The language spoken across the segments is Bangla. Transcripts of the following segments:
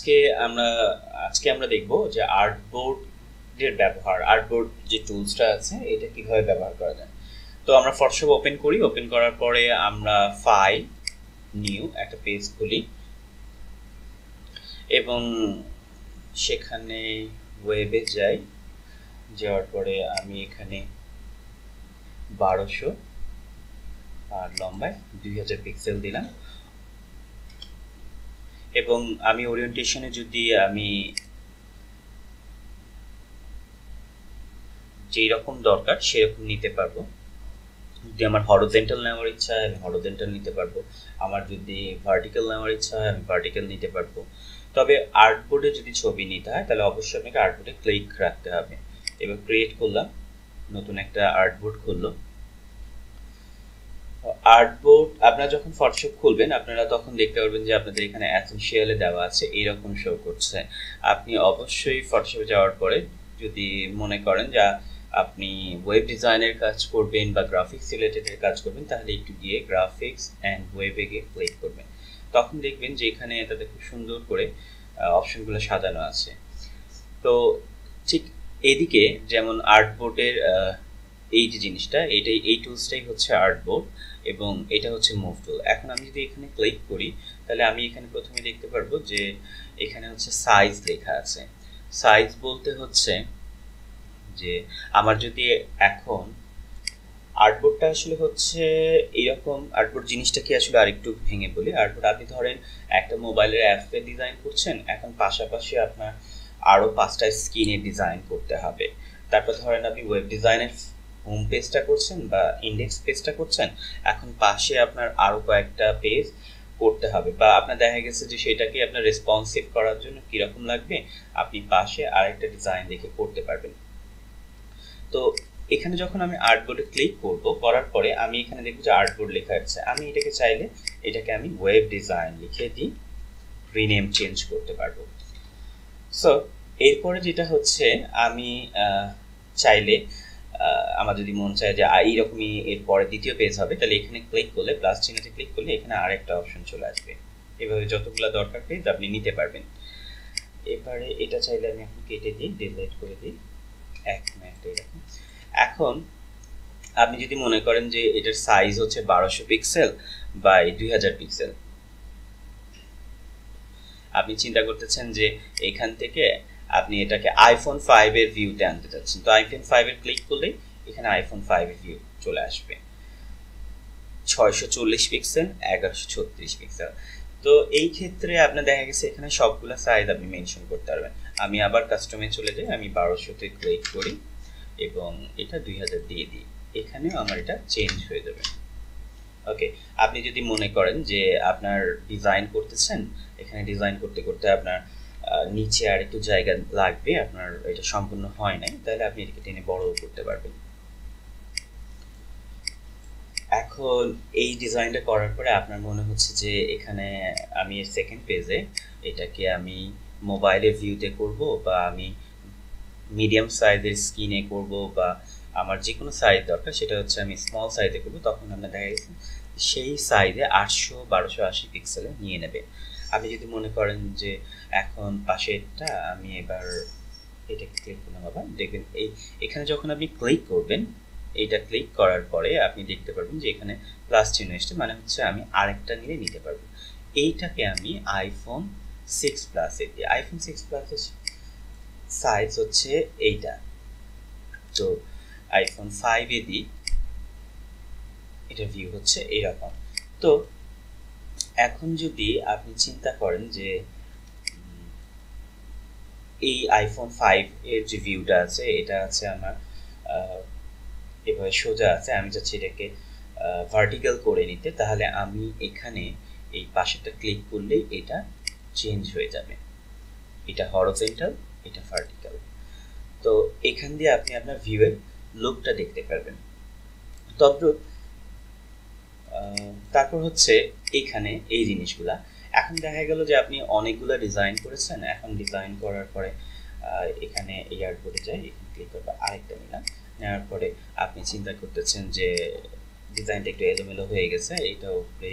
আজকে আমরা আজকে আমরা দেখব যে আর্টবোর্ডের ব্যবহার আর্টবোর্ড যে টুলসটা আছে, এটা কীভাবে ব্যবহার করা যায়। তো আমরা ফটোশপ ওপেন করি ওপেন করার পরে আমরা ফাইল নিউ একটা পেজ খুলি। এবং সেখানে ওয়েবে যাই, যাওয়ার পরে আমি এখানে বারোশো আর লম্বায় দুই হাজার পিক্সেল দিলাম। এবং আমি ওরিয়েন্টেশনে যদি আমি যেই রকম দরকার সেরকম নিতে পারব। যদি আমার হরোজেন্টাল নেওয়ার ইচ্ছা হয়, আমি হরোজেন্টাল নিতে পারব। আমার যদি ভার্টিক্যাল নেওয়ার ইচ্ছা হয়, আমি ভার্টিক্যাল নিতে পারব। তবে আর্টবোর্ডে যদি ছবি নিতে হয়, তাহলে অবশ্যই আপনাকে আর্টবোর্ডে ক্লিক রাখতে হবে। এবার ক্রিয়েট করলাম, নতুন একটা আর্টবোর্ড খুললো। আর্টবোর্ড আপনারা যখন ফটোশপ খুলবেন, আপনারা তখন দেখতে পারবেন যে আপনাদের এখানে অ্যাসেনশিয়ালে দেওয়া আছে, এইরকম শো করছে। আপনি অবশ্যই ফটোশপে যাওয়ার পরে যদি মনে করেন যা আপনি ওয়েব ডিজাইনের কাজ করবেন বা গ্রাফিক্স রিলেটেডের কাজ করবেন, তাহলে একটু গিয়ে গ্রাফিক্স অ্যান্ড ওয়েবে গিয়ে ক্লিক করবেন। তখন দেখবেন যে এখানে তাদের খুব সুন্দর করে অপশনগুলো সাজানো আছে। তো ঠিক এদিকে যেমন আর্টবোর্ডের এই যে জিনিসটা, এইটাই, এই টুলসটাই হচ্ছে আর্টবোর্ড এবং এটা হচ্ছে মুভ টুল এখন আমি যদি এখানে ক্লিক করি, তাহলে আমি এখানে প্রথমে দেখতে পারব যে এখানে হচ্ছে সাইজ লেখা আছে। সাইজ বলতে হচ্ছে যে আমার যদি এখন আর্টবোর্ডটা আসলে হচ্ছে এইরকম আর্টবোর্ড জিনিসটা কি আসলে আরেকটু ভেঙে বলি? আর্টবোর্ড আপনি ধরেন একটা মোবাইলের অ্যাপে ডিজাইন করছেন, এখন পাশাপাশি আপনার আরও পাঁচটা স্ক্রিনের ডিজাইন করতে হবে। তারপর ধরেন আপনি ওয়েব ডিজাইনের হোম পেজটা করছেন বা ইন্ডেক্স পেজটা করছেন, এখন পাশে আপনার আরও কয়েকটা পেজ করতে হবে। বা আপনার দেখা গেছে যে সেটাকে আপনার রেসপন্সিভ করার জন্য কীরকম লাগবে, আপনি পাশে আরেকটা ডিজাইন দেখে করতে পারবেন। তো এখানে যখন আমি আর্টবোর্ডে ক্লিক করব, করার পরে আমি এখানে দেখব যে আর্টবোর্ড লেখা আছে। আমি এটাকে চাইলে এটাকে আমি ওয়েব ডিজাইন লিখে দিই রিনেম চেঞ্জ করতে পারব। সো এরপরে যেটা হচ্ছে, আমি চাইলে আমার যদি মন চায় যে এইরকমই এর পরে দ্বিতীয় পেজ হবে, তাহলে এখানে ক্লিক করলে প্লাস চিহ্নতে ক্লিক করলে এখানে আরেকটা অপশন চলে আসবে। এভাবে যতগুলো দরকার পেজ আপনি নিতে পারবেন। এবারে এটা চাইলে আমি এখন কেটে দিই ডিলিট করে দিই। এক মিনিট এরকম এখন আপনি যদি মনে করেন যে, এটার সাইজ হচ্ছে বারোশো পিক্সেল বাই দুই হাজার পিক্সেল আপনি চিন্তা করতেছেন যে, এখান থেকে আপনি এটাকে আইফোন ফাইভের ভিউতে আনতে চাচ্ছেন। তো আইফোন ফাইভের ক্লিক করলেই এখানে আইফোন ফাইভের ভিউ চলে আসবে। ছয়শো চল্লিশ পিক্সেল এগারোশো ছত্রিশ পিক্সেল তো এই ক্ষেত্রে আপনার দেখা গেছে এখানে সবগুলো সাইজ আপনি মেনশন করতে পারবেন। আমি আবার কাস্টমে চলে যাই, আমি বারোশোতে ক্লিক করি এবং এটা দুই হাজার দিয়ে দিই। এখানেও আমার এটা চেঞ্জ হয়ে যাবে। ওকে আপনি যদি মনে করেন যে আপনার ডিজাইন করতেছেন, এখানে ডিজাইন করতে করতে আপনার নিচে আর একটু জায়গা লাগবে, আপনার এটা সম্পূর্ণ হয় নাই, তাহলে আপনি এটাকে টেনে বড় করতে পারবেন। এখন এই ডিজাইনটা করার পরে আপনার মনে হচ্ছে যে এখানে আমি সেকেন্ড পেজে এটাকে আমি মোবাইলের ভিউতে করব বা আমি মিডিয়াম সাইজের স্ক্রিনে করব বা আমার যে কোনো সাইজ দরকার, সেটা হচ্ছে আমি স্মল সাইজে করব, তখন আপনার দেখা গেছে সেই সাইজে আটশো বারোশো আশি পিক্সেলে নিয়ে নেবে। আপনি যদি মনে করেন যে এখন পাশেরটা আমি এবার এটাকে ক্লিক করলাম, আবার দেখবেন এই, এখানে যখন আপনি ক্লিক করবেন, এইটা ক্লিক করার পরে আপনি দেখতে পারবেন যে এখানে প্লাস চিহ্ন এসছে মানে হচ্ছে আমি আরেকটা নিলে নিতে পারব। এইটাকে আমি আইফোন সিক্স প্লাসে দিই। আইফোন সিক্স প্লাসের সাইজ হচ্ছে এইটা। তো আইফোন ফাইভে দিই এটা ভিউ হচ্ছে এইরকম তো এখন যদি আপনি চিন্তা করেন যে এই আইফোন ফাইভ এর যে ভিউটা আছে, এটা আছে আমার এভাবে সোজা আছে, আমি চাচ্ছি এটাকে ভার্টিক্যাল করে নিতে, তাহলে আমি এখানে এই পাশেটা ক্লিক করলেই এটা চেঞ্জ হয়ে যাবে। এটা হরোজেন্টাল এটা ভার্টিক্যাল তো এখান দিয়ে আপনি আপনার ভিউয়ের লুকটা দেখতে পারবেন। তদ্রুপ তারপর হচ্ছে এইখানে এই জিনিসগুলা। এখন দেখা গেল যে আপনি অনেকগুলো ডিজাইন করেছেন, এখন ডিজাইন করার পরে এখানে এয়ারপোর্টে যাই, এখানে ক্লিক করবে, আরেকটা নিলাম। নেওয়ার পরে আপনি চিন্তা করতেছেন যে ডিজাইনটা একটু এলোমেলো হয়ে গেছে এটা উপরে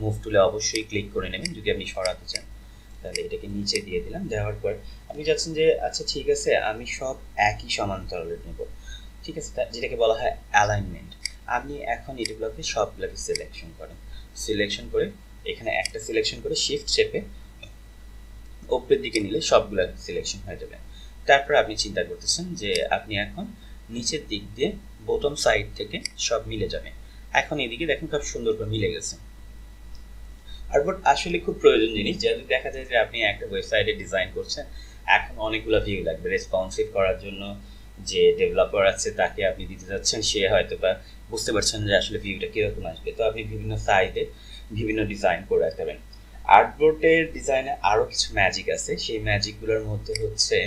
মুভ টুলে অবশ্যই ক্লিক করে নেবেন, যদি আপনি সরাতে চান। তাহলে এটাকে নিচে দিয়ে দিলাম, দেওয়ার পর আপনি চাচ্ছেন যে আচ্ছা ঠিক আছে, আমি সব একই সমান্তরালে নেব। ঠিক আছে যেটাকে বলা হয় অ্যালাইনমেন্ট আপনি এখন এগুলোকে সবগুলোকে সিলেকশন করেন। সিলেকশন করে এখানে একটা সিলেকশন করে শিফট শেপে ওপরের দিকে নিলে সবগুলো সিলেকশন হয়ে যাবে। তারপর আপনি চিন্তা করতেছেন যে আপনি এখন নিচের দিক দিয়ে বোটম সাইড থেকে সব মিলে যাবে। এখন এদিকে দেখুন খুব সুন্দর করে মিলে গেছে। আর্টবোর্ড আসলে খুব প্রয়োজন জিনিস যদি দেখা যায় যে আপনি একটা ওয়েবসাইটে ডিজাইন করছেন, এখন অনেকগুলো ভিউ লাগবে। রেসপন্সিভ করার জন্য যে ডেভেলপার আছে তাকে আপনি দিতে যাচ্ছেন, সে হয়তো বা বুঝতে পারছেন যে আসলে ভিউটা কীরকম আসবে। তো আপনি বিভিন্ন সাইডে বিভিন্ন ডিজাইন করে রাখতে পারেন। আর্টবোর্ডের ডিজাইনে আরও কিছু ম্যাজিক আছে। সেই ম্যাজিকগুলোর মধ্যে হচ্ছে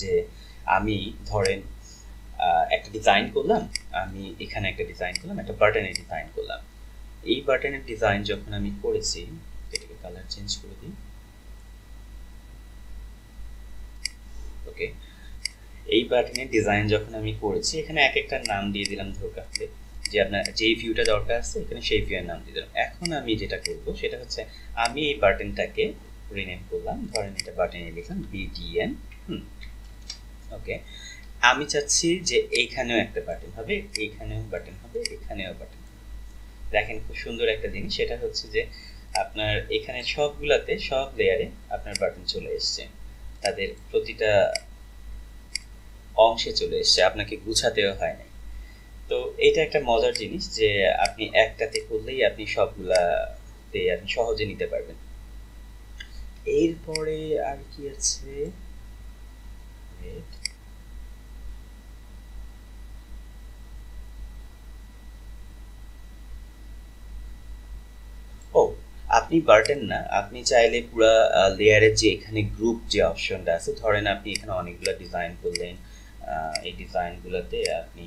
যে আমি ধরেন একটা ডিজাইন করলাম, আমি এখানে একটা ডিজাইন করলাম, একটা বাটনের ডিজাইন করলাম। এই বাটনের ডিজাইন যখন আমি করেছি, এটাকে কালার চেঞ্জ করে দিই। ওকে এই বাটনের ডিজাইন যখন আমি করেছি, এখানে এক একটা নাম দিয়ে দিলাম ধোকা যে আপনার, যেই ভিউটা দরকার আছে, এখানে সেই ভিউয়ের নাম দিয়ে দিলাম। এখন আমি যেটা করব, সেটা হচ্ছে আমি এই বাটনটাকে রিনেম করলাম। ধরেন এটা বাটনে লিখলাম বিডিএন হুম। ওকে আমি চাচ্ছি যে এইখানেও একটা বাটন হবে, এইখানেও বাটন হবে, এখানেও বাটন দেখেন খুব সুন্দর একটা জিনিস, সেটা হচ্ছে যে আপনার এখানে সবগুলাতে, সব লেয়ারে আপনার বাটন চলে এসছে। তাদের প্রতিটা অংশে চলে এসছে, আপনাকে গুছাতেও হয় না তো এটা একটা মজার জিনিস যে আপনি একটাতে করলেই আপনি সবগুলাতে আপনি সহজে নিতে পারবেন। এরপরে আর কি আছে? ও, আপনি পারতেন না। আপনি চাইলে পুরো লেয়ারের যে এখানে গ্রুপ যে অপশনটা আছে, ধরেন আপনি এখানে অনেকগুলো ডিজাইন করলেন এই ডিজাইনগুলোতে আপনি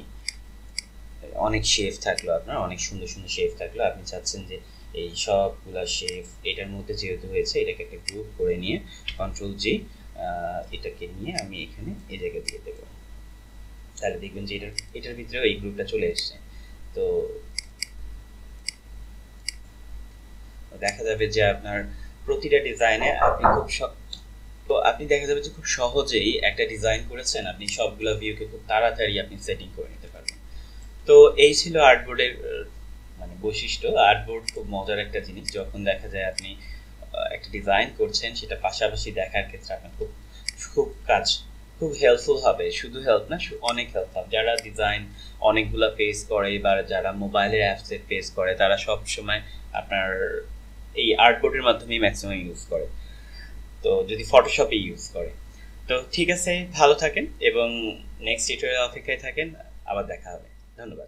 অনেক শেফ থাকল আপনার, অনেক সুন্দর সুন্দর শেফ থাকল। আপনি চাচ্ছেন যে এই সবগুলা শেফ এটার মধ্যে যেহেতু হয়েছে, এটাকে একটা গ্রুপ করে নিয়ে কন্ট্রোল জি এটাকে নিয়ে আমি এখানে এই জায়গায় দিয়ে দেবো। তাহলে দেখবেন যে এটার এটার ভিতরেও এই গ্রুপটা চলে এসছে। তো দেখা যাবে যে আপনার প্রতিটা ডিজাইনে আপনি খুব তো আপনি দেখা যাবে যে খুব সহজেই একটা ডিজাইন করেছেন, আপনি সবগুলো ভিউকে খুব তাড়াতাড়ি আপনি সেটিং করে নিতে পারবেন। তো এই ছিল আর্টবোর্ডের মানে বৈশিষ্ট্য। আর্টবোর্ড খুব মজার একটা জিনিস, যখন দেখা যায় আপনি একটা ডিজাইন করছেন, সেটা পাশাপাশি দেখার ক্ষেত্রে আপনার খুব খুব কাজ, খুব হেল্পফুল হবে। শুধু হেল্প না অনেক হেল্প হবে। যারা ডিজাইন অনেকগুলো ফেস করে বা যারা মোবাইলের অ্যাপসে ফেস করে, তারা সব সময় আপনার এই আর্টবোর্ডের মাধ্যমেই ম্যাক্সিমাম ইউজ করে। তো যদি ফটোশপে ইউজ করে। তো ঠিক আছে, ভালো থাকেন এবং নেক্সট টিউটোরিয়াল অপেক্ষায় থাকেন, আবার দেখা হবে। ধন্যবাদ।